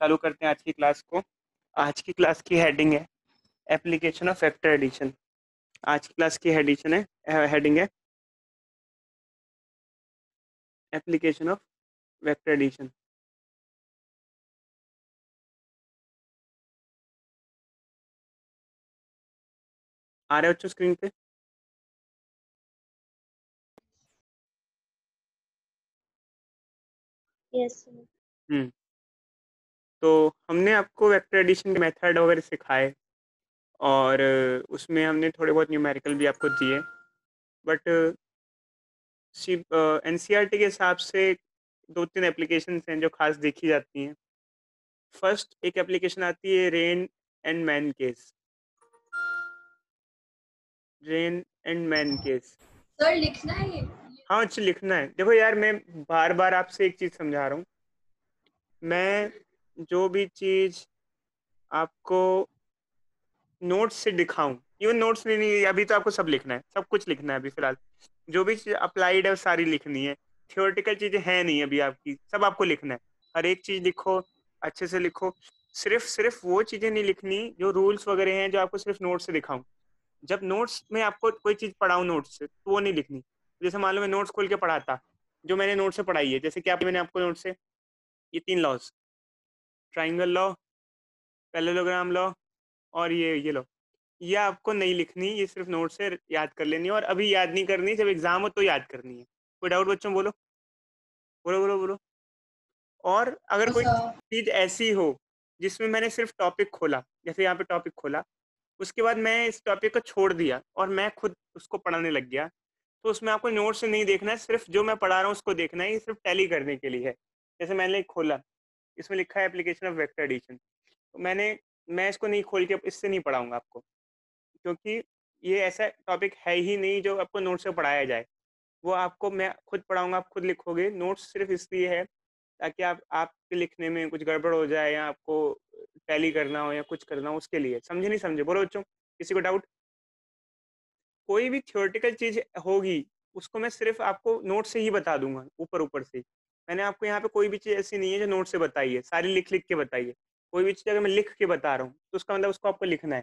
चालू करते हैं आज की क्लास को। आज की क्लास की हेडिंग है एप्लीकेशन ऑफ़ वेक्टर एडिशन आज की क्लास की हेडिशन है हेडिंग है एप्लीकेशन ऑफ़ वेक्टर एडिशन आ रहे बच्चों स्क्रीन पे? Yes hmm. तो हमने आपको वेक्टर एडिशन के मेथड वगैरह सिखाए और उसमें हमने थोड़े बहुत न्यूमेरिकल भी आपको दिए। बट सी एन के हिसाब से दो तीन एप्लीकेशन हैं जो खास देखी जाती हैं। फ़र्स्ट एक एप्लीकेशन आती है rain and man case rain and man case sir लिखना है हाँ अच्छा लिखना है। देखो यार मैं बार बार आपसे एक चीज़ समझा रहा हूँ। मैं जो भी चीज़ आपको नोट्स से दिखाऊँ इवन नोट्स नहीं, नहीं अभी तो आपको सब लिखना है सब कुछ लिखना है अभी फ़िलहाल। जो भी चीज़ अप्लाइड है सारी लिखनी है। थियोरटिकल चीज़ें हैं नहीं अभी आपकी सब आपको लिखना है। हर एक चीज़ लिखो अच्छे से लिखो। सिर्फ़ सिर्फ़ वो चीज़ें नहीं लिखनी जो रूल्स वगैरह हैं जो आपको सिर्फ़ नोट्स से दिखाऊँ। जब नोट्स में आपको कोई चीज़ पढ़ाऊं नोट्स से तो वो नहीं लिखनी। जैसे मान लो मैं नोट्स खोल के पढ़ाता जो मैंने नोट से पढ़ाई है जैसे क्या मैंने आपको नोट से ये तीन laws triangle law parallelogram law और ये ये लॉ। ये आपको नहीं लिखनी ये सिर्फ़ नोट से याद कर लेनी है और अभी याद नहीं करनी जब एग्ज़ाम हो तो याद करनी है। कोई डाउट बच्चों बोलो। बोलो बोलो बोलो। और अगर कोई चीज़ ऐसी हो जिसमें मैंने सिर्फ़ टॉपिक खोला जैसे यहाँ पे टॉपिक खोला उसके बाद मैं इस टॉपिक को छोड़ दिया और मैं खुद उसको पढ़ाने लग गया तो उसमें आपको नोट से नहीं देखना है सिर्फ़ जो मैं पढ़ा रहा हूँ उसको देखना है ये सिर्फ़ टैली करने के लिए है। जैसे मैंने खोला इसमें लिखा है एप्लीकेशन ऑफ़ वेक्टर एडिशन तो मैंने, मैं इसको नहीं खोल के, इससे नहीं पढ़ाऊँगा आपको। क्योंकि ये ऐसा टॉपिक है ही नहीं जो आपको नोट से पढ़ाया जाए। वो आपको, मैं खुद पढ़ाऊँगा, आप खुद लिखोगे। नोट्स सिर्फ़ इसलिए है ताकि आप, आपके लिखने में कुछ गड़बड़ हो जाए या आपको टैली करना हो या कुछ करना हो उसके लिए। समझे नहीं समझे? बोलो बच्चों, किसी को डाउट कोई भी थियोरटिकल चीज़ होगी, उसको मैं सिर्फ़ आपको नोट से ही बता दूँगा ऊपर ऊपर से मैंने आपको यहाँ पे कोई भी चीज़ ऐसी नहीं है जो नोट से बताई है, सारी लिख लिख के बताई है। कोई भी चीज़ अगर मैं लिख के बता रहा हूँ तो उसका मतलब उसको आपको लिखना है।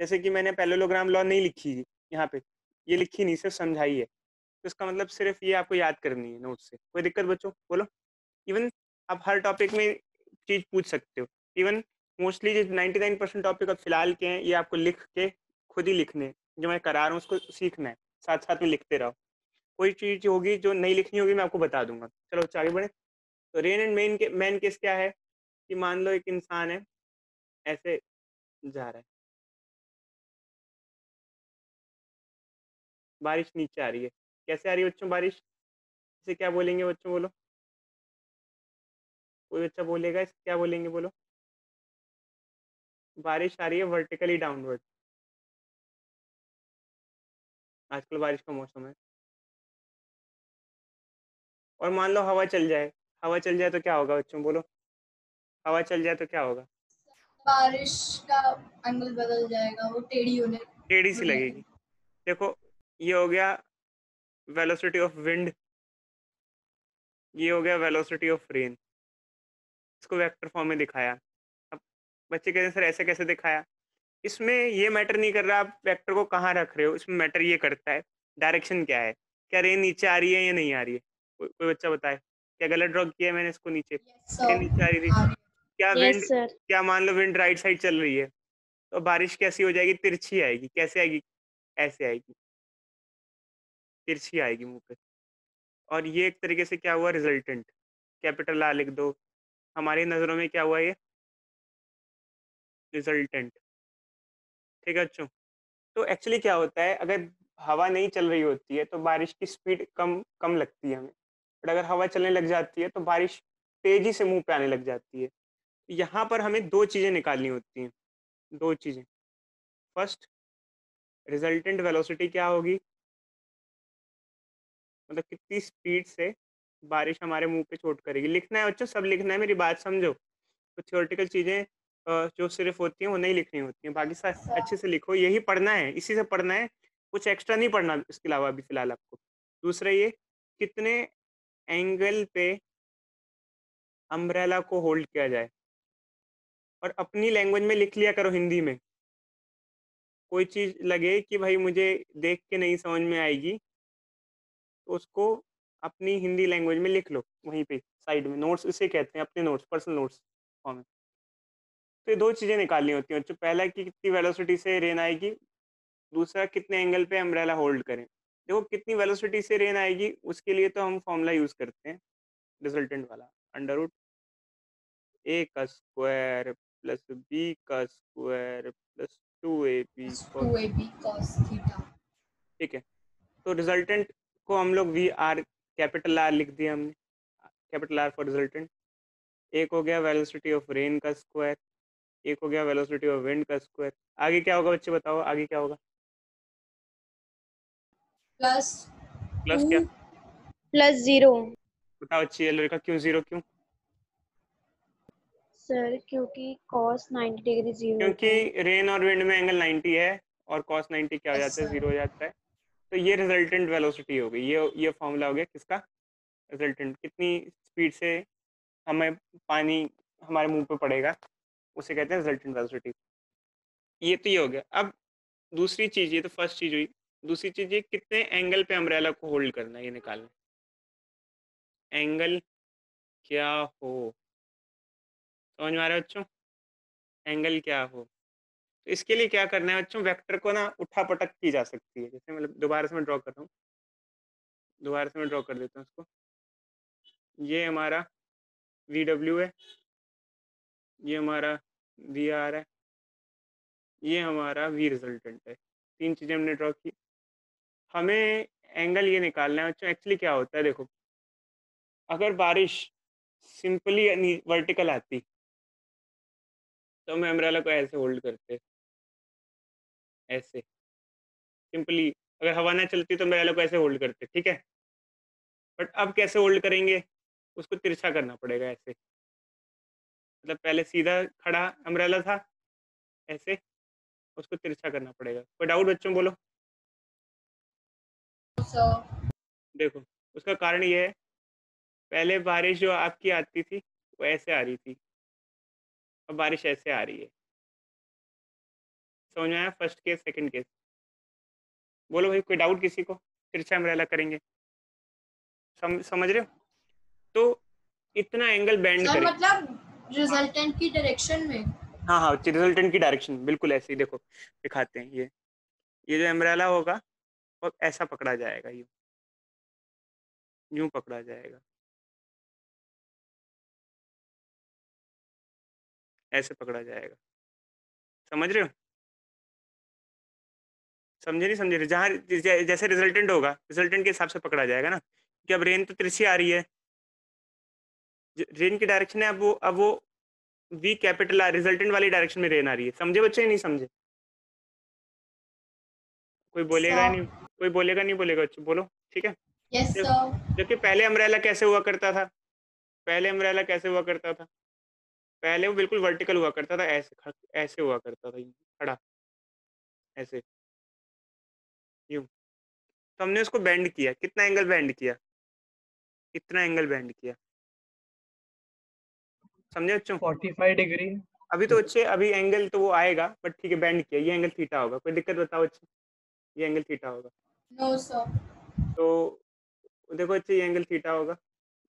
जैसे कि मैंने पैलोलोग्राम लॉ नहीं लिखी यहाँ पे। ये लिखी नहीं, सिर्फ़ समझाई है। तो इसका मतलब सिर्फ़ ये आपको याद करनी है नोट से। कोई दिक्कत बच्चों? बोलो। इवन आप हर टॉपिक में चीज़ पूछ सकते हो। इवन मोस्टली जो नाइन्टी नाइन परसेंट टॉपिक अब फ़िलहाल के हैं, ये आपको लिख के खुद ही लिखने जो मैं करा रहा हूँ, उसको सीखना है। साथ साथ में लिखते रहो। कोई चीज़ होगी जो नहीं लिखनी होगी, मैं आपको बता दूँगा। चलो, आगे बढ़े। तो रेन एंड मेन के मेन केस क्या है? कि मान लो एक इंसान है, ऐसे जा रहा है। बारिश नीचे आ रही है। कैसे आ रही है बच्चों बारिश? इसे क्या बोलेंगे बच्चों, बोलो। कोई बच्चा बोलेगा इसे क्या बोलेंगे, बोलो। बारिश आ रही है वर्टिकली डाउनवर्ड आजकल बारिश का मौसम है। और मान लो हवा चल जाए हवा चल जाए तो क्या होगा बच्चों बोलो। हवा चल जाए तो क्या होगा? बारिश का एंगल बदल जाएगा वो टेढ़ी होने टेढ़ी सी लगेगी। देखो ये हो गया वेलोसिटी ऑफ़ विंड ये हो गया वेलोसिटी ऑफ़ रेन इसको वेक्टर फॉर्म में दिखाया। अब बच्चे कहते हैं सर ऐसे कैसे दिखाया? इसमें ये मैटर नहीं कर रहा आप वेक्टर को कहाँ रख रहे हो? इसमें मैटर ये करता है डायरेक्शन क्या है? क्या रेन नीचे आ रही है या नहीं आ रही है? कोई बच्चा बताए क्या गलत ड्रॉ किया मैंने इसको नीचे? Yes, नीचे आ रही थी? क्या विंड sir. क्या मान लो विंड राइट साइड चल रही है? तो बारिश कैसी हो जाएगी? तिरछी आएगी। कैसे आएगी? ऐसे आएगी। तिरछी आएगी मुँह पे। और ये एक तरीके से क्या हुआ? रिजल्टेंट। कैपिटल आ लिख दो। हमारी नज़रों में क्या हुआ ये? रिजल्टेंट। ठीक है बच्चों? तो एक्चुअली क्या होता है? अगर हवा नहीं चल रही होती है तो बारिश की स्पीड कम कम लगती है हमें। बट अगर हवा चलने लग जाती है तो बारिश तेज़ी से मुँह पे आने लग जाती है। यहाँ पर हमें दो चीज़ें निकालनी होती हैं। दो चीज़ें। फ़र्स्ट रिजल्टेंट वेलोसिटी क्या होगी? मतलब कितनी स्पीड से बारिश हमारे मुँह पे चोट करेगी। लिखना है बच्चों, सब लिखना है, मेरी बात समझो। तो थियोरटिकल चीज़ें जो सिर्फ़ होती हैं, वो नहीं लिखनी होती हैं। बाकी सब अच्छे से लिखो। यही पढ़ना है। इसी से पढ़ना है। कुछ एक्स्ट्रा नहीं पढ़ना इसके अलावा अभी फ़िलहाल आपको। दूसरा ये, कितने एंगल पे अम्ब्रेला को होल्ड किया जाए। और अपनी लैंग्वेज में लिख लिया करो हिंदी में। कोई चीज़ लगे कि भाई मुझे देख के नहीं समझ में आएगी तो उसको अपनी हिंदी लैंग्वेज में लिख लो, वहीं पे साइड में। नोट्स इसे कहते हैं, अपने नोट्स पर्सनल नोट्स फॉर्म तो ये दो चीज़ें निकालनी होती हैं। जो पहला कि कितनी वेलोसिटी से रेन आएगी, दूसरा कितने एंगल पे अम्ब्रेला होल्ड करें। देखो कितनी वेलोसिटी से रेन आएगी उसके लिए तो हम फॉर्मूला यूज़ करते हैं रिजल्टेंट वाला अंडर रूट ए का स्क्वायर प्लस बी का square plus two A B two A B cos theta ठीक है तो रिजल्टेंट को हम लोग वी आर कैपिटल आर लिख दिया हमने कैपिटल आर फॉर रिजल्टेंट एक हो गया वेलोसिटी ऑफ़ रेन का स्क्वायर एक हो गया वेलोसिटी ऑफ़ विंड का स्क्वायर आगे क्या होगा बच्चे बताओ आगे क्या होगा? प्लस प्लस क्या? Plus zero. बताओ अच्छी है का क्यों ज़ीरो क्यों? सर क्योंकि cos 90 डिग्री ज़ीरो क्योंकि रेन और विंड में एंगल 90 है और cos 90 क्या हो जाता है? ज़ीरो हो जाता है। तो ये रिजल्टेंट वेलोसिटी हो गई। ये ये फॉर्मूला हो गया किसका? रिजल्टेंट कितनी स्पीड से हमें पानी हमारे मुँह पे पड़ेगा? उसे कहते हैं रिजल्टेंट वेलोसिटी ये तो ये हो गया। अब दूसरी चीज़ ये तो फ़र्स्ट चीज़ हुई। दूसरी चीज़ ये, कितने एंगल पे अम्ब्रेला को होल्ड करना है ये निकालना एंगल क्या हो? समझ में आ रहा है बच्चों? एंगल क्या हो? तो इसके लिए क्या करना है बच्चों? वेक्टर को ना उठा पटक की जा सकती है। जैसे मतलब दोबारा से मैं ड्रॉ कर रहा हूँ। दोबारा से मैं ड्रॉ कर देता हूँ इसको। ये हमारा वी डब्ल्यू है। ये हमारा वी आर है। ये हमारा वी रिजल्टेंट है। तीन चीज़ें हमने ड्रॉ की। हमें एंगल ये निकालना है बच्चों एक्चुअली क्या होता है देखो। अगर बारिश सिंपली वर्टिकल आती तो हम अम्ब्रेला को ऐसे होल्ड करते, ऐसे। सिंपली अगर हवा ना चलती तो अम्ब्रेला को ऐसे होल्ड करते, ठीक है? बट अब कैसे होल्ड करेंगे? उसको तिरछा करना पड़ेगा ऐसे। मतलब पहले सीधा खड़ा अम्ब्रेला था, ऐसे, उसको तिरछा करना पड़ेगा। कोई डाउट बच्चों बोलो? देखो उसका कारण ये है पहले बारिश जो आपकी आती थी वो ऐसे आ रही थी। अब बारिश ऐसे आ रही है। समझ में आया? फ़र्स्ट केस सेकंड केस बोलो भाई कोई डाउट किसी को? तिरछा अम्ब्रेला करेंगे। सम, समझ रहे हो? तो इतना एंगल बैंड करें। मतलब रिजल्टेंट की डायरेक्शन में? हाँ हाँ रिजल्टेंट की डायरेक्शन बिल्कुल ऐसे ही देखो दिखाते हैं ये। ये जो एम्ब्रेला होगा वो ऐसा पकड़ा जाएगा यूँ। यूँ पकड़ा जाएगा। ऐसे पकड़ा जाएगा। समझ रहे हो? समझे नहीं समझे जहाँ जै- जैसे रिजल्टेंट होगा रिजल्टेंट के हिसाब से पकड़ा जाएगा ना? कि अब रेन तो तिरछी आ रही है। रेन की डायरेक्शन है अब वो अब वो वी कैपिटल आर रिजल्टेंट वाली डायरेक्शन में रेन आ रही है। समझे बच्चे? या नहीं समझे? कोई बोलेगा सर। नहीं। कोई बोलेगा नहीं बोलेगा बच्चे बोलो ठीक है? Yes Yes. जबकि पहले अम्ब्रेला कैसे हुआ करता था? पहले अम्ब्रेला कैसे हुआ करता था? पहले वो बिल्कुल वर्टिकल हुआ करता था ऐसे ऐसे हुआ करता था खड़ा ऐसे। यूँ। तो हमने उसको बेंड किया। कितना एंगल बेंड किया? कितना एंगल बेंड किया? समझे बच्चों? 45 डिग्री अभी तो अच्छे अभी एंगल तो वो आएगा बट ठीक है बेंड किया। ये एंगल थीटा होगा। कोई दिक्कत बताओ अच्छे ये एंगल थीटा होगा। नो सर तो देखो अच्छे ये एंगल थीटा होगा।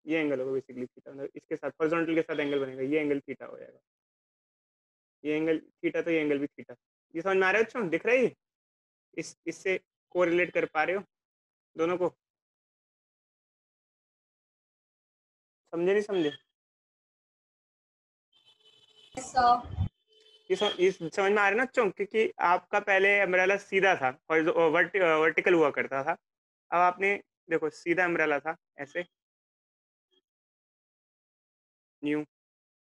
ये एंगल होगा बेसिकली थीटा मतलब इसके साथ हॉरिजॉन्टल के साथ एंगल बनेगा। ये एंगल थीटा हो जाएगा। ये एंगल थीटा तो ये एंगल भी थीटा ये समझ में आ रहा है बच्चों? दिख रहा है ये? इस इससे कोरिलेट कर पा रहे हो? दोनों को? समझे नहीं समझे? सम, ये समझ में आ रहा है ना चौंक? क्योंकि आपका पहले अम्ब्रेला सीधा था और वर्ट, वर्टिकल हुआ करता था। अब आपने देखो सीधा अम्ब्रेला था ऐसे। न्यू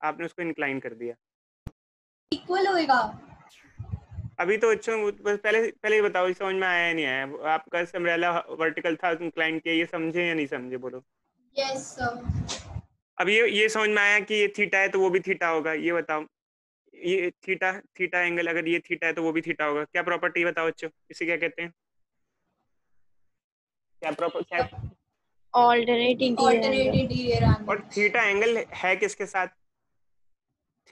आपने उसको इंक्लाइन कर दिया। इक्वल होएगा। अभी तो बच्चों बस पहले पहले ही बताओ समझ में आया नहीं आया? आपका अम्ब्रेला वर्टिकल था इंक्लाइन किया ये समझे या नहीं समझे बोलो? यस सर अब ये ये समझ में आया कि ये थीटा है तो वो भी थीटा होगा ये बताओ। ये थीटा थीटा एंगल अगर ये थीटा है तो वो भी थीटा होगा। क्या प्रॉपर्टी बताओ बच्चों? इसे क्या कहते हैं? क्या प्रॉपर क्या ऑल्टरनेट इंटीरियर और थीटा एंगल है किसके साथ?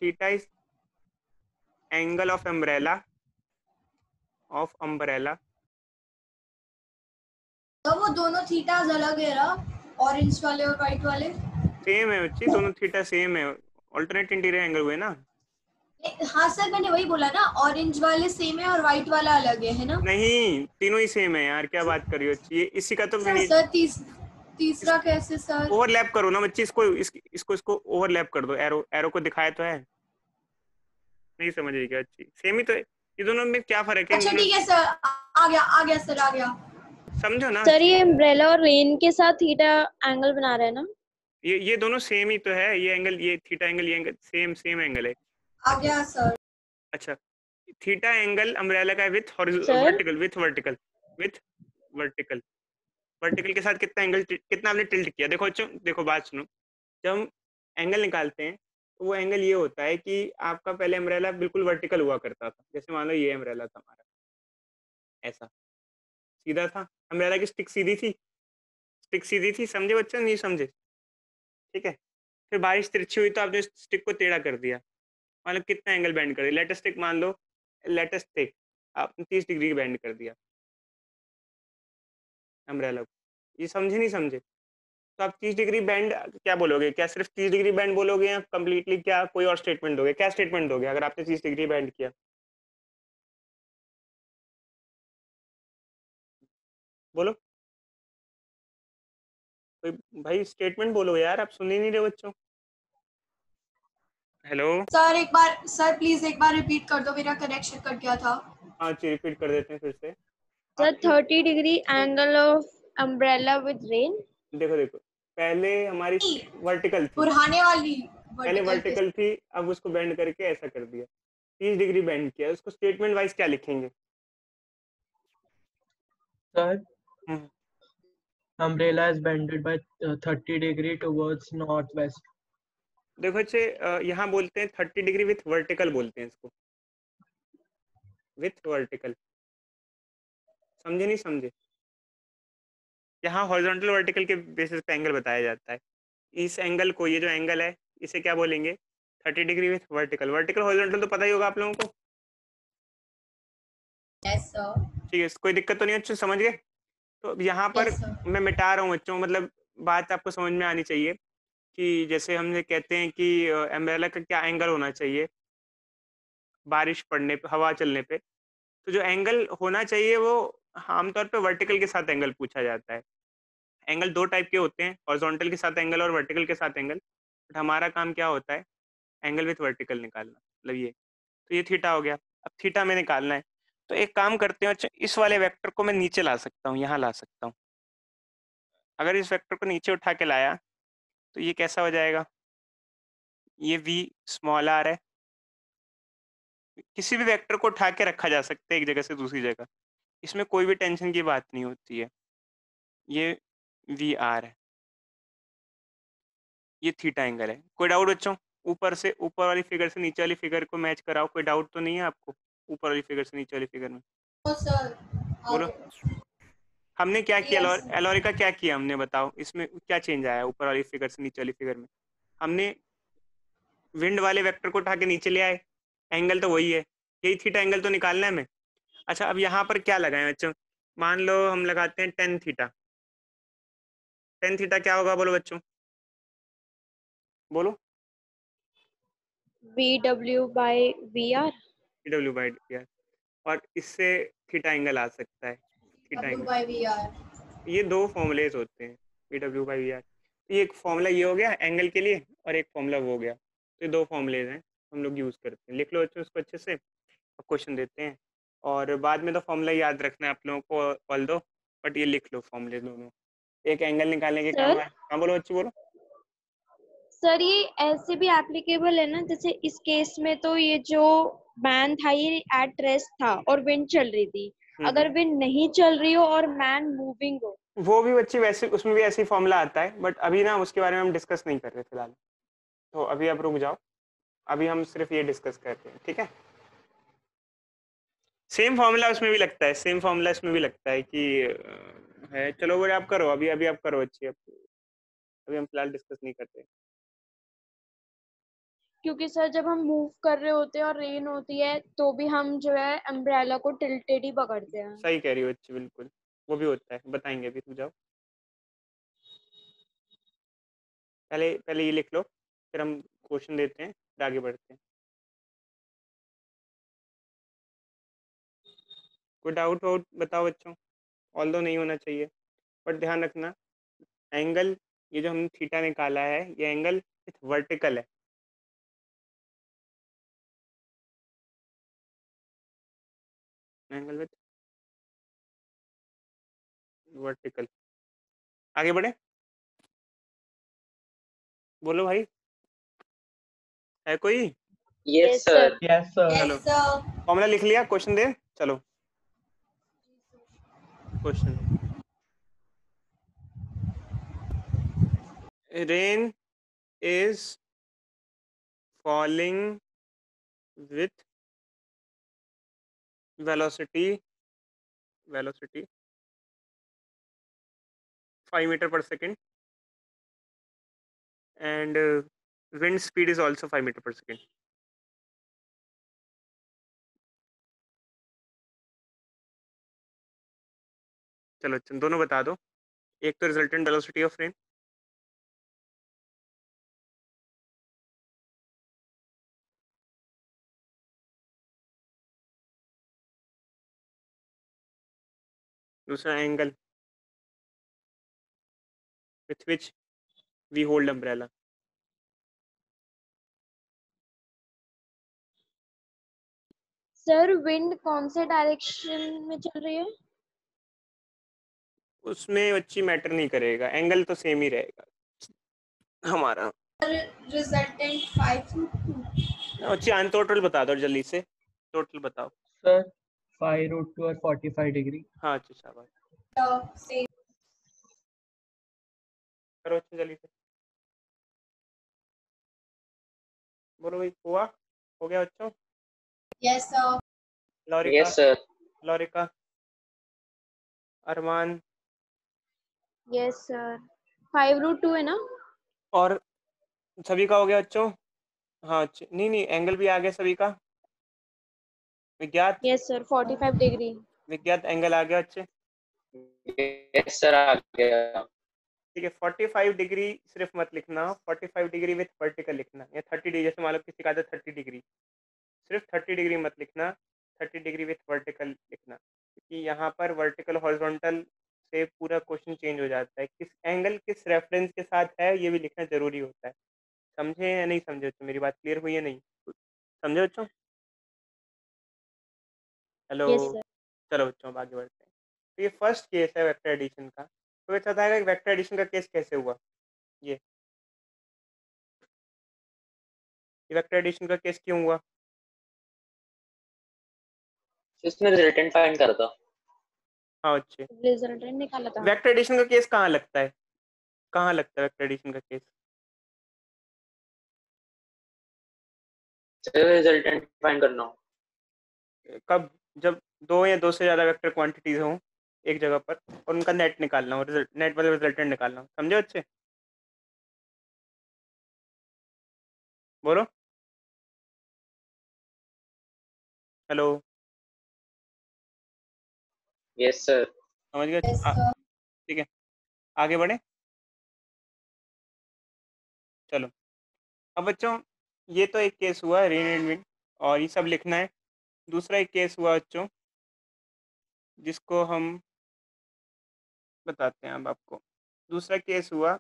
Theta is angle of umbrella of umbrella तो वो दोनों थीटाज अलग है ना? ऑरेंज वाले और व्हाइट वाले? सेम है बच्ची दोनों थीटा सेम है। ऑल्टरनेट इंटीरियर एंगल हुए ना? हाँ सर मैंने वही बोला ना ऑरेंज वाले सेम है और व्हाइट वाला अलग है है ना? नहीं तीनों ही सेम है यार क्या बात कर रही हो? ये इसी का तो सर, सर तीस, तीसरा कैसे सर? ओवरलैप करो ना बच्ची इसको इस, इसको इसको ओवरलैप कर दो एरो एरो को दिखाया तो है। नहीं समझ रही क्या अच्छी? सेम ही तो है। ये दोनों में क्या फ़र्क है? अच्छा ठीक है सर। आ गया आ गया सर आ गया। समझो ना। सर ये अम्ब्रेला और रेन के साथ थीटा एंगल बना रहे हैं ना? ये ये दोनों सेम ही तो है। ये एंगल ये थीटा एंगल ये एंगल सेम सेम एंगल है। आ गया सर अच्छा। थीटा एंगल अम्ब्रेला का with vertical with vertical with vertical vertical के साथ कितना एंगल कितना आपने टिल्ट किया? देखो बच्चों देखो बात सुनो। जब हम एंगल निकालते हैं तो वो एंगल ये होता है कि आपका पहले अम्ब्रेला बिल्कुल वर्टिकल हुआ करता था। जैसे मान लो ये अम्ब्रेला था हमारा। ऐसा। सीधा था। अम्ब्रेला की स्टिक सीधी थी। स्टिक सीधी थी समझे बच्चों? नहीं समझे? ठीक है। फिर बारिश तिरछी हुई तो आपने स्टिक को टेढ़ा कर दिया। मतलब कितना एंगल बैंड कर। दिया लेटेस्ट टिक मान लो लेटेस्ट टिक आपने तीस डिग्री बैंड कर दिया। अम्ब्रेला को। ये समझे नहीं समझे? तो आप तीस डिग्री बैंड क्या बोलोगे? क्या सिर्फ़ तीस डिग्री बैंड बोलोगे या कम्प्लीटली क्या कोई और स्टेटमेंट दोगे? क्या स्टेटमेंट दोगे अगर आपने तीस डिग्री बैंड किया? बोलो। कोई भाई स्टेटमेंट बोलो यार, आप सुन ही नहीं रहे बच्चों। हेलो सर एक बार सर प्लीज़ एक बार रिपीट कर दो मेरा कनेक्शन कट गया था। हाँ जी रिपीट कर देते हैं फिर से। Sir thirty degree angle of umbrella with rain देखो देखो पहले हमारी वर्टिकल थी। पुराने वाली पहले वर्टिकल थी। अब उसको बेंड करके ऐसा कर दिया। तीस डिग्री बेंड किया उसको स्टेटमेंट वाइज क्या लिखेंगे? Umbrella is bended by uh, 30 degree towards northwest. देखो अच्छे यहाँ बोलते हैं थर्टी डिग्री विथ वर्टिकल बोलते हैं इसको। विथ वर्टिकल समझे नहीं समझे? यहाँ हॉरिजॉन्टल वर्टिकल के बेसिस पे एंगल बताया जाता है। इस एंगल को ये जो एंगल है इसे क्या बोलेंगे? Thirty degree with vertical vertical horizontal तो पता ही होगा आप लोगों को। Yes ठीक है कोई दिक्कत तो नहीं है अच्छे समझ गए? तो यहाँ पर yes मैं मिटा रहा हूँ बच्चों मतलब बात आपको समझ में आनी चाहिए। कि जैसे हमने कहते हैं कि एम्ब्रेला का क्या एंगल होना चाहिए? बारिश पड़ने पे, हवा चलने पे। तो जो एंगल होना चाहिए वो आमतौर पे वर्टिकल के साथ एंगल पूछा जाता है। एंगल दो टाइप के होते हैं, हॉरिजॉन्टल के साथ एंगल और वर्टिकल के साथ एंगल। बट हमारा काम क्या होता है? एंगल विथ वर्टिकल निकालना मतलब ये। तो ये थीटा हो गया। अब थीटा में निकालना है। तो एक काम करते हैं अच्छा इस वाले वेक्टर को मैं नीचे ला सकता हूँ, यहाँ ला सकता हूँ। अगर इस वेक्टर को नीचे उठा के लाया तो ये कैसा हो जाएगा? ये v स्मॉल आर है। किसी भी वेक्टर को उठा के रखा जा सकता है एक जगह से दूसरी जगह। इसमें कोई भी टेंशन की बात नहीं होती है। ये वी आर है। ये थीटा एंगल है। कोई डाउट बच्चों? ऊपर से ऊपर वाली फिगर से नीचे वाली फिगर को मैच कराओ। कोई डाउट तो नहीं है आपको? ऊपर वाली फिगर से नीचे वाली फिगर में। Sir बोलो। हमने क्या किया? Yes, एलोर का क्या किया हमने बताओ? इसमें क्या चेंज आया? ऊपर वाली फिगर से नीचे वाली फिगर में? हमने विंड वाले वेक्टर को उठा के नीचे ले आए। एंगल तो वही है। यही थीटा एंगल तो निकालना है हमें। अच्छा अब यहाँ पर क्या लगाए बच्चों? मान लो हम लगाते हैं टेन थीटा टेन थीटा क्या होगा बोलो बच्चों? बोलो। V W by V R W by V R और इससे थीटा एंगल आ सकता है। By VR ये दो फॉर्मूलेज होते हैं P W by V R ये एक फॉर्मूला ये हो गया एंगल के लिए और एक फॉर्मूला वो हो गया। तो ये दो फॉर्मूलेज हैं हम लोग यूज़ करते हैं। लिख लो अच्छे उसको अच्छे से अब क्वेश्चन देते हैं। और बाद में तो फॉर्मूला याद रखना है आप लोगों को ऑल दो बट ये लिख लो फॉर्मूले दोनों। एक एंगल निकालने के काम है हाँ बोलो बच्चे बोलो। सर ये ऐसे भी एप्लीकेबल है ना जैसे इस केस में तो ये जो बैन था ये एट रेस्ट था और विंड चल रही थी। अगर विंड नहीं चल रही हो और मैन मूविंग हो। वो भी बच्चे वैसे उसमें भी ऐसी फॉर्मूला आता है बट अभी ना उसके बारे में हम डिस्कस नहीं कर रहे फ़िलहाल। तो अभी आप रुक जाओ। अभी हम सिर्फ़ ये डिस्कस करते हैं ठीक है? सेम फॉर्मूला उसमें भी लगता है सेम फॉर्मूला इसमें भी लगता है कि है। चलो बोले आप करो अभी अभी आप करो अच्छी अब अभी हम फ़िलहाल डिस्कस नहीं करते। क्योंकि सर जब हम मूव कर रहे होते हैं और रेन होती है तो भी हम जो है अम्ब्रेला को टिल्टेड ही पकड़ते हैं। सही कह रही हो अच्छी, बिल्कुल। वो भी होता है। बताएँगे अभी जाओ पहले पहले ये लिख लो, फिर हम क्वेश्चन देते हैं, फिर आगे बढ़ते हैं। कोई डाउट वाउट बताओ बच्चों। ऑल दो नहीं होना चाहिए बट ध्यान रखना एंगल ये जो हमने थीटा निकाला है, ये एंगल वर्टिकल है। एंगल विथ वर्टिकल आगे बढ़े। बोलो भाई। है कोई? Sir. sir. Yes, sir. Hello. Formula लिख लिया क्वेश्चन दे। चलो। Question. Rain is falling with velocity velocity 5 meter per second and uh, wind speed is also 5 meter per second चलो अच्छा दोनों बता दो एक तो रिजल्टेंट वेलोसिटी ऑफ़ रेन दूसरा angle with which we hold umbrella. Sir wind कौन से डायरेक्शन में चल रही है? उसमें बच्ची मैटर नहीं करेगा. एंगल तो सेम ही रहेगा. हमारा. Two. बच्ची आन टोटल बता दो जल्दी से. टोटल बताओ. Sir, 5 root 2 or 45 degree. हाँ अच्छा शाबाश The करो अच्छा जल्दी से। बोलो भाई हुआ? हो गया बच्चों? Yes, sir. लॉरिका। Yes sir लॉरिका। Armaan. Yes sir five root two है ना? और सभी का हो गया बच्चों? हाँ अच्छा। नहीं नहीं एंगल भी आ गया सभी का। Vigyat? Yes sir forty five degree Vigyat angle आ गया अच्छे? Yes sir आ गया। ठीक है 45 डिग्री सिर्फ़ मत लिखना 45 डिग्री विथ वर्टिकल लिखना। या 30 डिग्री जैसे मान लो किसी का था 30 डिग्री सिर्फ़ 30 डिग्री मत लिखना 30 डिग्री विथ वर्टिकल लिखना। क्योंकि यहाँ पर वर्टिकल हॉरिजॉन्टल से पूरा क्वेश्चन चेंज हो जाता है। किस एंगल किस रेफरेंस के साथ है ये भी लिखना ज़रूरी होता है। समझे या नहीं समझे बच्चों? मेरी बात क्लियर हुई है नहीं? समझे बच्चों? Hello yes sir. चलो बच्चों अब आगे बढ़ते हैं। तो ये फ़र्स्ट केस है वेक्टर एडिशन का। तो ये बताएगा कि वेक्टर एडिशन का केस कैसे हुआ? ये। ये वेक्टर एडिशन का केस क्यों हुआ? इसमें रिजल्टेंट फाइंड करा था। हाँ अच्छे। रिजल्टेंट निकाला था। वेक्टर एडिशन का केस कहाँ लगता है? कहाँ लगता है वेक्टर एडिशन का केस? रिजल्टेंट फाइंड करना। कब? जब दो या दो से ज़्यादा वेक्टर क्वांटिटीज हों एक जगह पर और उनका नेट निकालना हो रिज़ल्ट नेट वाला रिजल्टेंट निकालना हो समझे अच्छे बोलो। हेलो। यस सर समझ गए? ठीक है। आगे बढ़े। चलो। अब बच्चों ये तो एक केस हुआ रेन एंड विंड और ये सब लिखना है। दूसरा एक केस हुआ बच्चों, जिसको हम बताते हैं अब आपको। दूसरा केस हुआ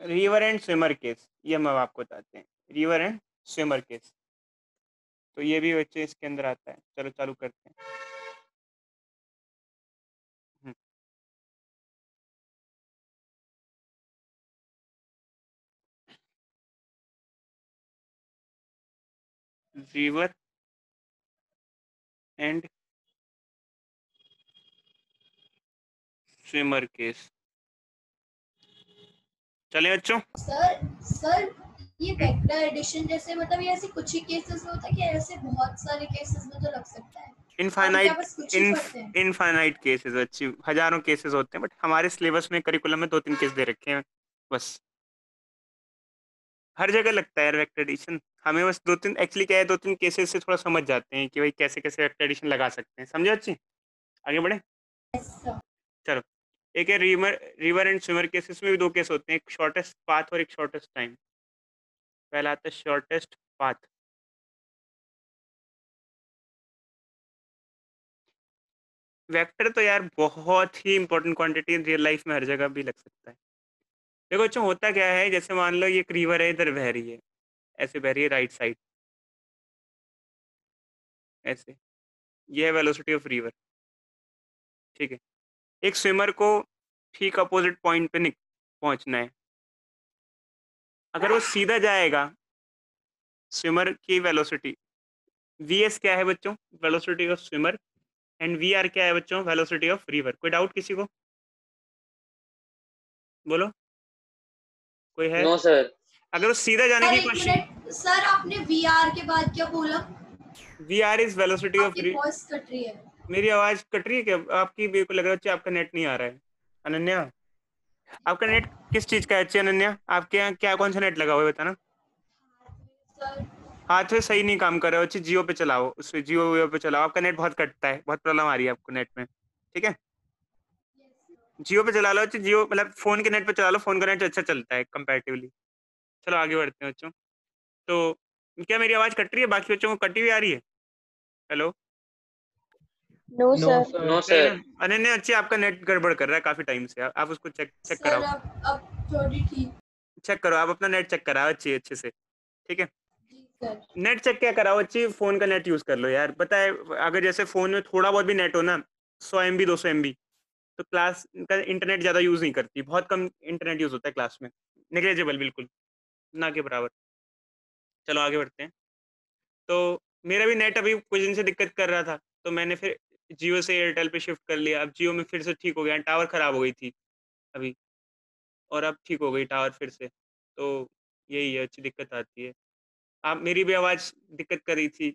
रिवर एंड स्विमर केस ये हम अब आपको बताते हैं। रिवर एंड स्विमर केस तो ये भी बच्चे इसके अंदर आता है। चलो, चालू करते हैं। हम्म। And swimmer case चले बच्चों। सर सर ये वेक्टर एडिशन जैसे मतलब ये ऐसे कुछ ही केसेस में होता है कि ऐसे बहुत सारे केसेस में तो लग सकता है। इनफाइनाइट इनफाइनाइट केसेस अच्छी हज़ारों केसेस होते हैं बट हमारे सिलेबस में करिकुलम में दो तीन केस दे रखे हैं बस। हर जगह लगता है वेक्टर एडिशन हमें बस दो तीन एक्चुअली क्या है दो तीन केसेस से थोड़ा समझ जाते हैं कि भाई कैसे कैसे वेक्टर एडिशन लगा सकते हैं। समझे अच्छी आगे बढ़े। Sir. एक है river river and swimmer cases में भी दो केस होते हैं एक शॉर्टेस्ट पाथ और एक शॉर्टेस्ट टाइम पहला आता है शॉर्टेस्ट पाथ वेक्टर तो यार बहुत ही इंपॉर्टेंट क्वांटिटी रियल लाइफ में हर जगह भी लग सकता है। देखो अच्छा होता क्या है जैसे मान लो ये एक रिवर है इधर बह रही है। ऐसे बह रही है राइट साइड ऐसे. ये है वेलोसिटी ऑफ़ रिवर ठीक है. एक स्विमर को ठीक अपोजिट पॉइंट पे पहुँचना है. अगर वो सीधा जाएगा स्विमर की वेलोसिटी वी एस क्या है बच्चों? Velocity of swimmer and V R क्या है बच्चों? वेलोसिटी ऑफ़ रिवर कोई डाउट किसी को? बोलो. कोई है? नो सर अगर वो सीधा जाने की कोशिश सर आपने वीआर के बाद क्या बोला? V R is velocity of voice cut रही है। मेरी आवाज़ कट रही है क्या? आपकी मेरे को लग रहा है आपका नेट नहीं आ रहा है। अनन्या आपका नेट किस चीज़ का है अच्छी अनन्या? आपके यहाँ क्या कौन सा नेट लगा हुआ है बताना? हाथ से सही नहीं काम कर रहे हो। अच्छी जियो पे चलाओ। उससे जियो वियो पे चलाओ। आपका नेट बहुत कटता है। बहुत प्रॉब्लम आ रही है आपको नेट में। ठीक है? जियो पे चला लो। अच्छी जियो मतलब फ़ोन के नेट पे चला लो। फ़ोन का नेट अच्छा चलता है कंपैरेटिवली चलो आगे बढ़ते हैं बच्चों। तो क्या मेरी आवाज़ कट रही है? बाकी बच्चों को कटी हुई आ रही है? Hello no sir no sir Ananya अच्छी आपका नेट गड़बड़ कर रहा है काफ़ी टाइम से। आप उसको चेक चेक कराओ। अब अब थोड़ी ठीक। चेक करो आप अपना नेट चेक कराओ अच्छी अच्छे से। ठीक है? नेट चेक क्या कराओ अच्छी? फ़ोन का नेट यूज़ कर लो यार। बताए अगर जैसे फ़ोन में थोड़ा बहुत भी नेट हो ना सौ एम बी दो सौ एम बी तो क्लास का इंटरनेट ज़्यादा यूज़ नहीं करती। बहुत कम इंटरनेट यूज़ होता है क्लास में। निगलेजेबल बिल्कुल। ना के बराबर। चलो आगे बढ़ते हैं। तो मेरा भी नेट अभी कुछ दिन से दिक्कत कर रहा था तो मैंने फिर जियो से एयरटेल पे शिफ्ट कर लिया। अब जियो में फिर से ठीक हो गया टावर ख़राब हो गई थी अभी। और अब ठीक हो गई टावर फिर से तो यही है, अच्छी दिक्कत आती है। आप, मेरी भी आवाज़ दिक्कत कर रही थी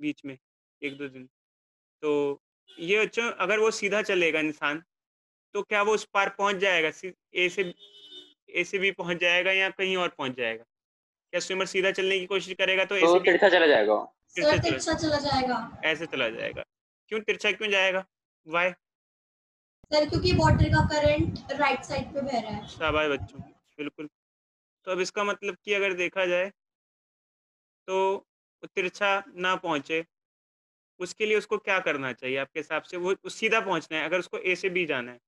बीच में, एक दो दिन। तो ये अच्छा अगर वो सीधा चलेगा इंसान तो क्या वो उस पार पहुँच जाएगा? ए से ए से भी पहुँच जाएगा या कहीं और पहुँच जाएगा? क्या स्विमर सीधा चलने की कोशिश करेगा तो तो तिरछा चला जाएगा तिरछा चला चला जाएगा। ऐसे चला जाएगा। क्यों तिरछा क्यों जाएगा? वाई सर क्योंकि वाटर का करंट राइट साइड पे बह रहा है। शाबाश बच्चों बिल्कुल। तो अब इसका मतलब कि अगर देखा जाए तो तिरछा ना पहुँचे उसके लिए उसको क्या करना चाहिए? आपके हिसाब से वो वो सीधा पहुँचना है। अगर उसको ए से बी जाना है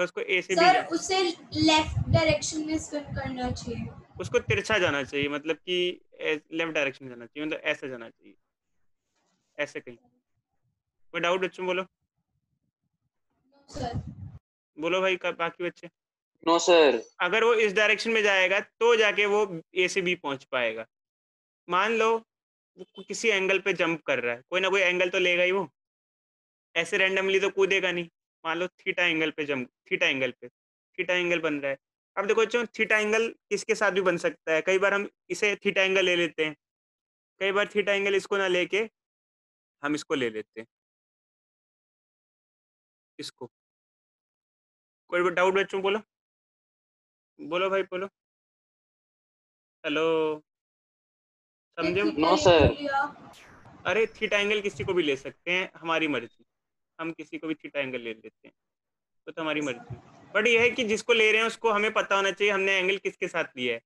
अगर उसको ए से बी सर उसे लेफ़्ट डायरेक्शन में स्विम करना चाहिए। उसको तिरछा जाना चाहिए मतलब कि लेफ़्ट डायरेक्शन में जाना चाहिए मतलब ऐसे जाना चाहिए। ऐसे कहीं। कोई डाउट बच्चों बोलो। सर बोलो भाई बाकी बच्चे? नो सर अगर वो इस डायरेक्शन में जाएगा तो जाके वो ए से बी पहुँच पाएगा। मान लो वो किसी एंगल पे जंप कर रहा है। कोई ना कोई एंगल तो लेगा ही वो। ऐसे रैंडमली तो कूदेगा नहीं। मान लो थीटा एंगल पे जम थीटा एंगल पे थीटा एंगल बन रहा है। अब देखो बच्चों थीटा एंगल किसके साथ भी बन सकता है? कई बार हम इसे थीटा एंगल ले लेते हैं। कई बार थीटा एंगल इसको ना लेके हम इसको ले लेते हैं। इसको। कोई डाउट बच्चों बोलो। बोलो भाई बोलो। हेलो। समझे. बोलिए आप। अरे थीटा एंगल किसी को भी ले सकते हैं हमारी मर्ज़ी। हम किसी को भी थीटा एंगल ले लेते हैं। तो, तो हमारी मर्ज़ी। बट यह है कि जिसको ले रहे हैं उसको हमें पता होना चाहिए हमने एंगल किसके साथ लिया है।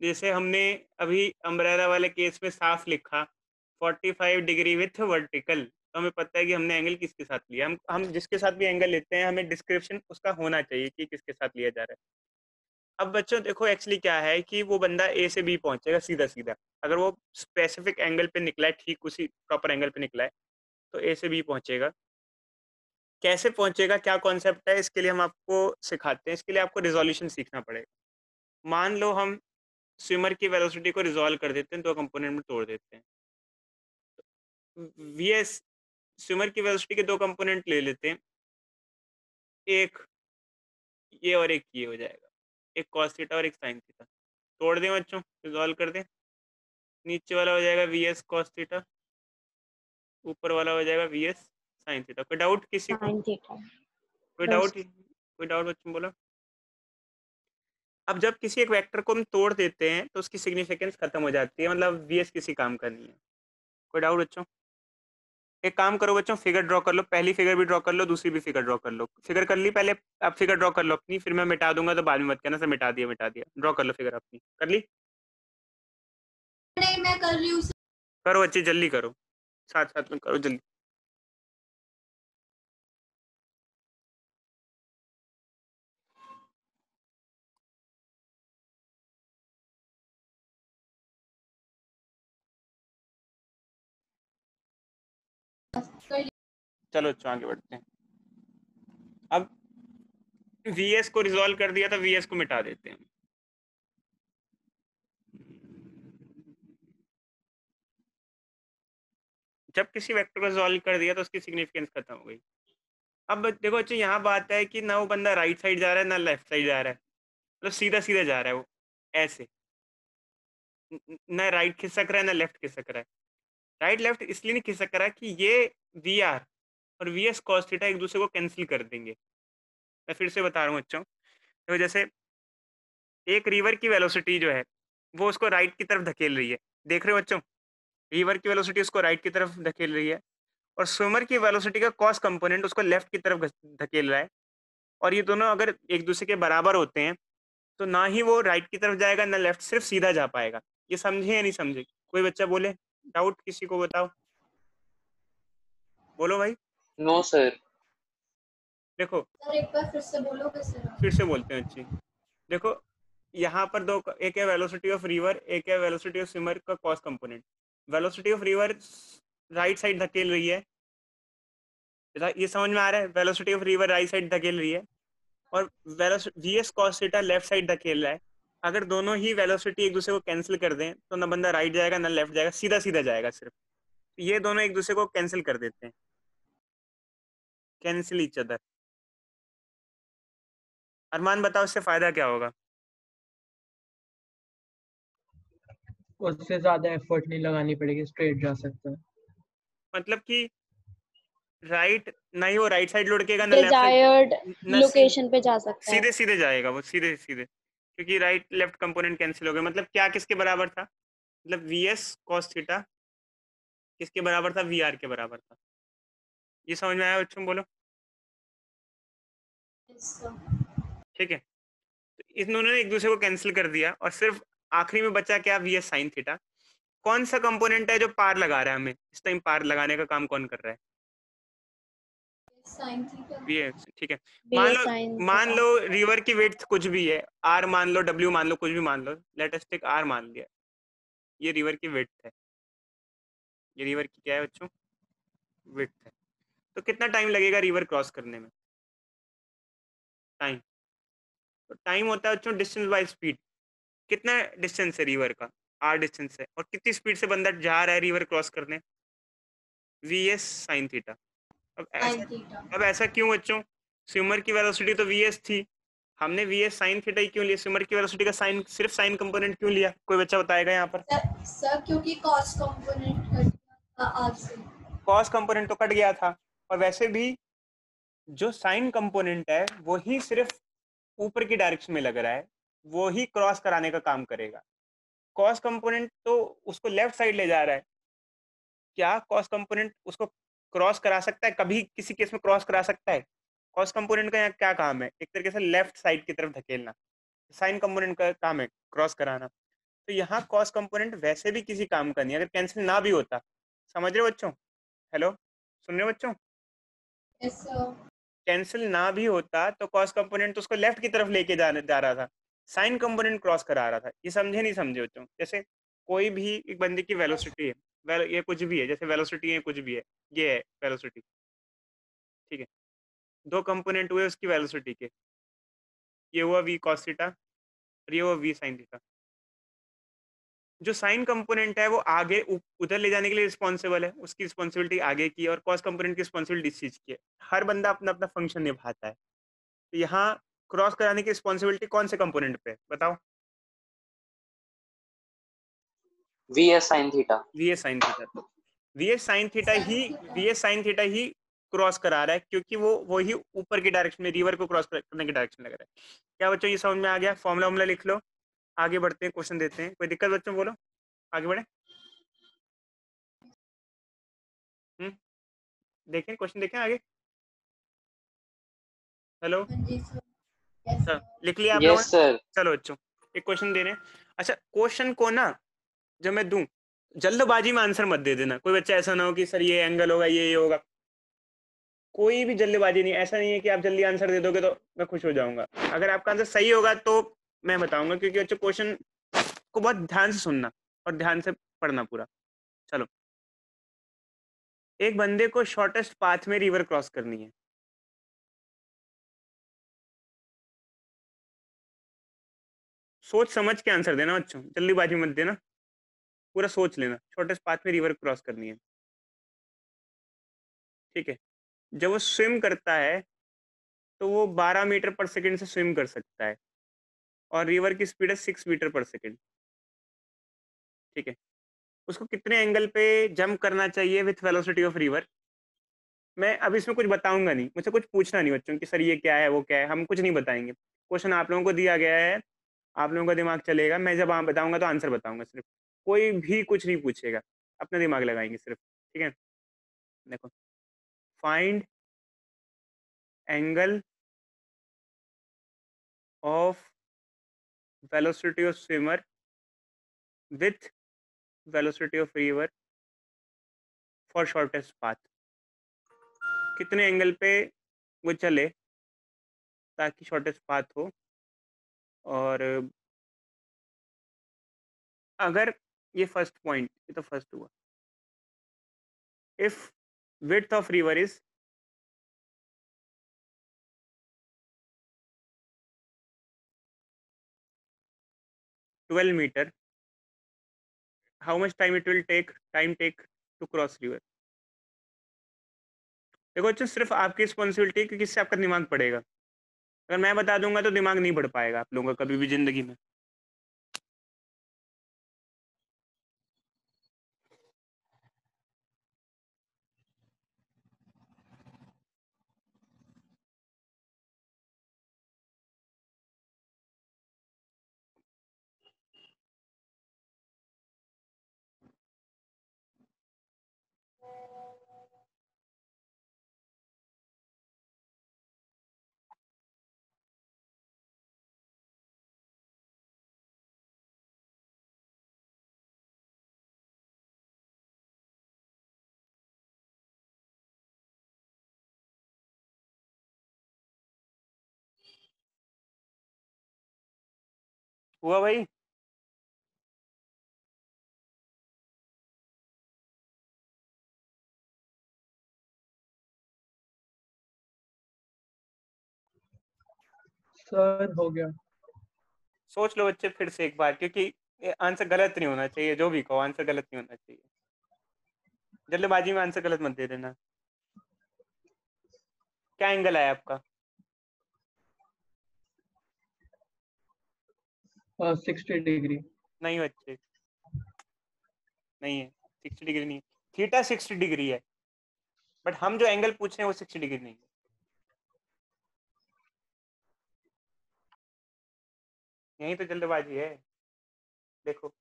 जैसे हमने अभी अम्ब्रेला वाले केस में साफ़ लिखा 45 डिग्री विथ वर्टिकल तो हमें पता है कि हमने एंगल किसके साथ लिया हम हम जिसके साथ भी एंगल लेते हैं हमें डिस्क्रिप्शन उसका होना चाहिए कि किसके साथ लिया जा रहा है। अब बच्चों देखो एक्चुअली क्या है कि वो बंदा ए से बी पहुंचेगा सीधा सीधा अगर वो स्पेसिफिक एंगल पे निकला है ठीक उसी प्रॉपर एंगल पे निकला है तो ए से बी पहुंचेगा। कैसे पहुंचेगा, क्या कॉन्सेप्ट है, इसके लिए हम आपको सिखाते हैं। इसके लिए आपको रिजोल्यूशन सीखना पड़ेगा। मान लो हम स्विमर की वेलोसिटी को रिजॉल्व कर देते हैं, दो कंपोनेंट में तोड़ देते हैं। वी एस स्विमर की वेलोसिटी के दो कंपोनेंट ले लेते हैं। एक ये और एक ये हो जाएगा। एक कॉस थीटा और एक साइन थीटा तोड़ दें बच्चों रिजॉल्व कर दें। नीचे वाला हो जाएगा वी एस कॉस थीटा ऊपर वाला हो जाएगा वी एस साइन थीटा। कोई डाउट किसी को। Sine theta. कोई डाउट कोई डाउट बच्चों बोला। अब जब किसी एक वेक्टर को हम तोड़ देते हैं तो उसकी सिग्निफिकेंस खत्म हो जाती है। मतलब वी किसी काम का नहीं है। कोई डाउट बच्चों। एक काम करो बच्चों फिगर ड्रॉ कर लो। पहली फिगर भी ड्रॉ कर लो दूसरी भी फिगर ड्रॉ कर लो। फिगर कर ली पहले अब फिगर ड्रॉ कर लो अपनी फिर मैं मिटा दूँगा तो बाद में मत कहना सर मिटा दिया मिटा दिया। ड्रॉ कर लो फिगर अपनी। कर ली? नहीं मैं कर रही हूँ। करो बच्चे जल्दी करो। साथ साथ में करो जल्दी। चलो अच्छा आगे बढ़ते हैं। अब वी को रिजॉल्व कर दिया तो वी को मिटा देते हैं। जब किसी वेक्टर को रिजॉल्व कर दिया तो उसकी सिग्निफिकेंस खत्म हो गई। अब देखो अच्छा यहाँ बात है कि ना वो बंदा राइट साइड जा रहा है, ना लेफ़्ट साइड जा रहा है। मतलब तो सीधा सीधा जा रहा है वो, ऐसे। ना राइट खिसक रहा है, ना लेफ़्ट खिसक रहा है। राइट लेफ़्ट इसलिए नहीं खिसक रहा कि ये वी आर और वी एस कॉस थीटा एक दूसरे को कैंसिल कर देंगे। मैं फिर से बता रहा हूँ बच्चों तो जैसे एक रिवर की वेलोसिटी जो है, वो उसको राइट की तरफ़ धकेल रही है। देख रहे हो बच्चों? रिवर की वेलोसिटी उसको राइट की तरफ़ धकेल रही है और स्विमर की वेलोसिटी का कॉस कंपोनेंट उसको लेफ़्ट की तरफ़ धकेल रहा है। और ये दोनों अगर एक दूसरे के बराबर होते हैं तो ना ही वो राइट की तरफ़ जाएगा, ना लेफ़्ट सिर्फ़ सीधा जा पाएगा। ये समझे या नहीं समझे? कोई बच्चा बोले? डाउट किसी को बताओ। बोलो भाई। नो no, सर देखो। सर एक बार फिर से बोलोगे सर फिर से बोलते हैं अच्छी। देखो यहाँ पर दो एक है वेलोसिटी ऑफ़ रिवर एक है वेलोसिटी ऑफ़ स्विमर का cos component velocity of river right side धकेल रही है। ये समझ में आ रहा है? Velocity of river right side धकेल रही है। और V S cos left side धकेल रहा है। अगर दोनों ही वेलोसिटी एक दूसरे को कैंसिल कर दें तो ना बंदा राइट जाएगा ना लेफ़्ट जाएगा सीधा सीधा जाएगा सिर्फ़। ये दोनों एक दूसरे को कैंसिल कर देते हैं। कैंसिल इच अदर अरमान बताओ इससे फ़ायदा क्या होगा? उससे ज़्यादा एफर्ट नहीं लगानी पड़ेगी स्ट्रेट जा सकता है। मतलब कि राइट ना ही वो राइट साइड लुढ़केगा ना लेफ़्ट साइड डिजायर्ड लोकेशन पे जा सकता है। सीधे सीधे जाएगा वो सीधे सीधे क्योंकि राइट लेफ़्ट कंपोनेंट कैंसिल हो गया। मतलब क्या किसके बराबर था? मतलब वी एस कॉस थीटा किसके बराबर था? वी आर के बराबर था। ये समझ में आया बच्चों बोलो? ठीक है। तो इन्होंने एक दूसरे को कैंसिल कर दिया और सिर्फ़ आखिरी में बचा क्या? वी एस साइन थीटा कौन सा कंपोनेंट है जो पार लगा रहा है हमें? इस टाइम पार लगाने का काम कौन कर रहा है? ठीक है। मान लो मान लो रिवर की वेट कुछ भी है आर मान लो डब्ल्यू मान लो कुछ भी मान लो लेटेस्ट टेक आर मान लिया। ये रिवर की वेट है। ये रिवर की क्या है बच्चों? वेट है। तो कितना टाइम लगेगा रिवर क्रॉस करने में? टाइम तो टाइम होता है बच्चों डिस्टेंस बाय स्पीड कितना डिस्टेंस है रिवर का? आर डिस्टेंस है। और कितनी स्पीड से बंदा जा रहा है रिवर क्रॉस करने? वी एस साइन थीटा अब ऐसा अब ऐसा क्यों बच्चों? स्विमर की वेलोसिटी तो वीएस थी। हमने वी एस साइन थीटा क्यों लिया? स्विमर की वेलोसिटी का साइन सिर्फ़ साइन कंपोनेंट क्यों लिया? कोई बच्चा बताएगा यहाँ पर? सर सर क्योंकि कॉस्ट कंपोनेंट कॉस कंपोनेंट तो कट गया था। और वैसे भी जो साइन कंपोनेंट है वो ही सिर्फ़ ऊपर की डायरेक्शन में लग रहा है। वो ही क्रॉस कराने का काम करेगा। कॉस कंपोनेंट तो उसको लेफ़्ट साइड ले जा रहा है। क्या कॉस कंपोनेंट उसको क्रॉस करा सकता है कभी किसी केस में क्रॉस करा सकता है। कॉस कंपोनेंट का यहाँ क्या काम है? एक तरीके से लेफ़्ट साइड की तरफ़ धकेलना। साइन कंपोनेंट का काम है क्रॉस कराना। तो यहाँ कॉस कंपोनेंट वैसे भी किसी काम का नहीं अगर कैंसिल ना भी होता समझ रहे हो बच्चों? हेलो सुन रहे हो बच्चों? कैंसिल ना भी होता तो कॉस कंपोनेंट तो उसको लेफ़्ट की तरफ़ लेके जा जा रहा था। साइन कंपोनेंट क्रॉस करा रहा था। ये समझे नहीं समझे बच्चों? जैसे कोई भी एक बंदे की वेलोसिटी है। ये कुछ भी है, जैसे वेलोसिटी है, कुछ भी है, ये है वेलोसिटी ठीक है? दो कंपोनेंट हुए उसकी वेलोसिटी के, ये हुआ वी कॉस थीटा और ये हुआ वी साइन थीटा जो साइन कंपोनेंट है, वो आगे उधर ले जाने के लिए रिस्पॉन्सिबल है, उसकी रिस्पॉन्सिबिलिटी आगे की और कॉस कंपोनेंट की रिस्पॉन्सिबिलिटी इस चीज़ की है। हर बंदा अपना अपना फ़ंक्शन निभाता है। तो यहाँ क्रॉस कराने की रिस्पॉन्सिबिलिटी कौन से कंपोनेंट पे बताओ? V S sine theta V S sine theta V S sine theta ही वी एस साइन थीटा ही क्रॉस करा रहा है क्योंकि वो वही ऊपर की डायरेक्शन में रिवर को क्रॉस करने की डायरेक्शन लग रहा है। क्या बच्चों ये समझ में आ गया? फॉर्मूला वॉर्मूला लिख लो। आगे बढ़ते हैं क्वेश्चन देते हैं। कोई दिक्कत बच्चों बोलो। आगे बढ़े। हम्म। देखें क्वेश्चन देखें आगे। हेलो हाँ सर लिख लिया आप लोगों यस ने सर चलो बच्चों एक क्वेश्चन दे रहे हैं अच्छा क्वेश्चन को ना जब मैं दूँ। जल्दबाजी में आंसर मत दे देना। कोई बच्चा ऐसा ना हो कि सर ये एंगल होगा, ये ये होगा। कोई भी जल्दबाजी नहीं, ऐसा नहीं है कि आप जल्दी आंसर दे दोगे तो मैं खुश हो जाऊँगा। अगर आपका आंसर सही होगा तो मैं बताऊँगा, क्योंकि बच्चों क्वेश्चन को बहुत ध्यान से सुनना और ध्यान से पढ़ना पूरा। चलो। एक बंदे को शॉर्टेस्ट पाथ में रिवर क्रॉस करनी है। सोच समझ के आंसर देना बच्चों। जल्दीबाजी मत देना। पूरा सोच लेना शॉर्टेस्ट पाथ में रिवर क्रॉस करनी है। ठीक है, जब वो स्विम करता है तो वो 12 मीटर पर सेकंड से स्विम कर सकता है और रिवर की स्पीड है सिक्स मीटर पर सेकंड। ठीक है, उसको कितने एंगल पे जंप करना चाहिए विथ वेलोसिटी ऑफ़ रिवर? मैं अब इसमें कुछ बताऊँगा नहीं, मुझसे कुछ पूछना नहीं बच्चों कि सर ये क्या है, वो क्या है, हम कुछ नहीं बताएँगे। क्वेश्चन आप लोगों को दिया गया है, आप लोगों का दिमाग चलेगा, मैं जब आप बताऊँगा तो आंसर बताऊँगा सिर्फ़। कोई भी कुछ नहीं पूछेगा, अपना दिमाग लगाएँगे सिर्फ़, ठीक है? देखो find angle of velocity of swimmer with velocity of river for shortest path कितने एंगल पे वो चले ताकि शॉर्टेस्ट पाथ हो? और अगर ये फ़र्स्ट पॉइंट ये तो फ़र्स्ट हुआ। If width of river is twelve meter, how much time it will take, time take to cross river? देखो बच्चों सिर्फ़ आपकी रिस्पॉन्सिबिलिटी है कि किससे आपका दिमाग पड़ेगा अगर मैं बता दूँगा तो दिमाग नहीं बढ़ पाएगा आप लोगों का कभी भी ज़िंदगी में। हुआ भाई? सर हो गया। सोच लो बच्चे फिर से एक बार क्योंकि आंसर गलत नहीं होना चाहिए जो भी कहो आंसर गलत नहीं होना चाहिए। जल्दबाजी में आंसर गलत मत दे देना। क्या एंगल आया आपका? सिक्सटी डिग्री नहीं बच्चे। नहीं है सिक्सटी डिग्री नहीं थीटा सिक्सटी डिग्री है। बट हम जो एंगल पूछ रहे हैं, वो सिक्सटी डिग्री नहीं है। यही तो जल्दबाजी है। देखो।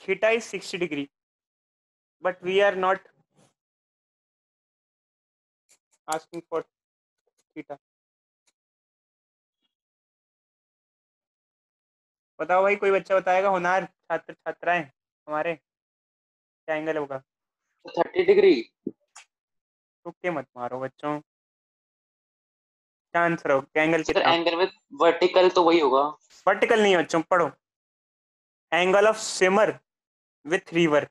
Theta is sixty degree but we are not asking for theta बताओ भाई कोई बच्चा बताएगा? होनार छात्र छात्राएँ हमारे। क्या एंगल होगा थर्टी डिग्री। तुक्के मत मारो बच्चों। क्या आंसर हो क्या एंगल सर कितना? एंगल विद वर्टिकल तो वही होगा। वर्टिकल नहीं बच्चों पढ़ो। Angle of swimmer with river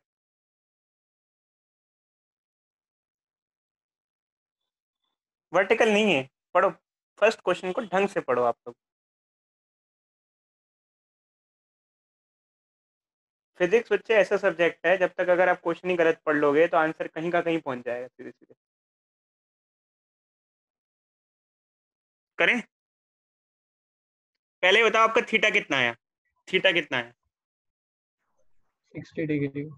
vertical नहीं है पढ़ो। फ़र्स्ट क्वेश्चन को ढंग से पढ़ो आप लोग। फिजिक्स बच्चे ऐसा सब्जेक्ट है जब तक अगर आप क्वेश्चन ही गलत पढ़ लोगे तो आंसर कहीं का कहीं पहुँच जाएगा सीधे सीधे करें? पहले बताओ आपका थीटा कितना आया थीटा कितना sixty degree.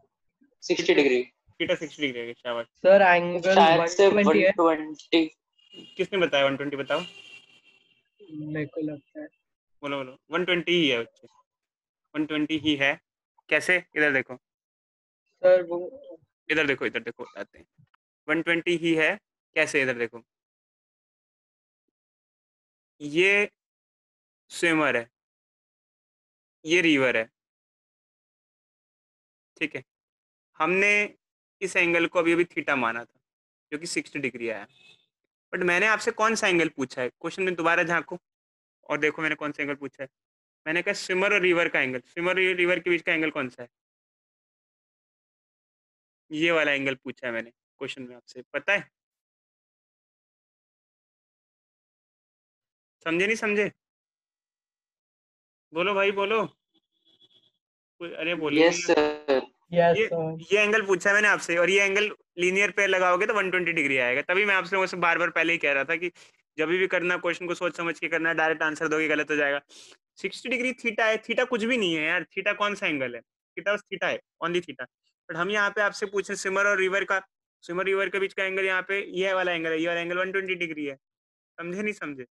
Sixty degree. Theta 60 degree शाबाश। सर एंगल शायद से 120 120 किसने बताया 120 बताओ? मेरे को लगता है। बोलो बोलो। 120 ही है बच्चे। 120 ही है। कैसे? इधर देखो। सर वो इधर देखो इधर देखो बताते हैं। 120 ही है। कैसे? इधर देखो। ये स्विमर है। ये रिवर है। ठीक है। हमने इस एंगल को अभी अभी थीटा माना था जो कि 60 डिग्री आया। बट मैंने आपसे कौन सा एंगल पूछा है? क्वेश्चन में दोबारा झांको। और देखो मैंने कौन सा एंगल पूछा है। मैंने कहा स्विमर और रिवर का एंगल स्विमर और रिवर के बीच का एंगल कौन सा है? ये वाला एंगल पूछा है मैंने क्वेश्चन में आपसे पता है? समझे नहीं समझे? बोलो भाई बोलो। अरे बोलो यस सर यस ये ये एंगल पूछा है मैंने आपसे और ये एंगल लीनियर पे लगाओगे तो 120 डिग्री आएगा। तभी मैं आपसे लोगों से बार बार पहले ही कह रहा था कि जब भी करना क्वेश्चन को सोच समझ के करना डायरेक्ट आंसर दोगे गलत हो जाएगा। 60 डिग्री थीटा है, थीटा कुछ भी नहीं है यार, थीटा कौन सा एंगल है? थीटा बस थीटा है ओनली थीटा। बट हम यहाँ पे आपसे पूछे, सिमर और रिवर का, सिमर रिवर के बीच का एंगल यहाँ पे ये वाला एंगल है, ये वाला एंगल 120 डिग्री है। समझे, नहीं समझे?